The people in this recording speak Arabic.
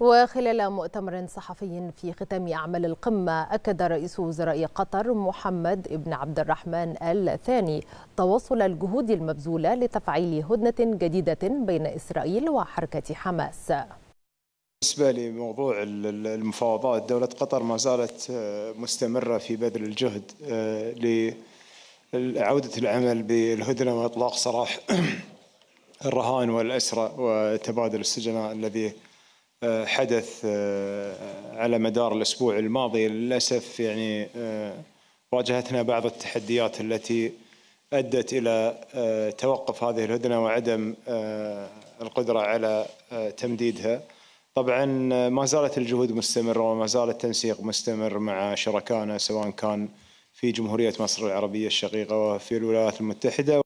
وخلال مؤتمر صحفي في ختام أعمال القمة أكد رئيس وزراء قطر محمد بن عبد الرحمن الثاني تواصل الجهود المبذولة لتفعيل هدنة جديدة بين إسرائيل وحركة حماس. بالنسبة لموضوع المفاوضات دولة قطر ما زالت مستمرة في بذل الجهد لعودة العمل بالهدنة وإطلاق سراح الرهان والأسرى وتبادل السجناء الذي حدث على مدار الأسبوع الماضي للأسف يعني واجهتنا بعض التحديات التي أدت إلى توقف هذه الهدنة وعدم القدرة على تمديدها. طبعا ما زالت الجهود مستمرة وما زال التنسيق مستمر مع شركائنا سواء كان في جمهورية مصر العربية الشقيقة وفي الولايات المتحدة.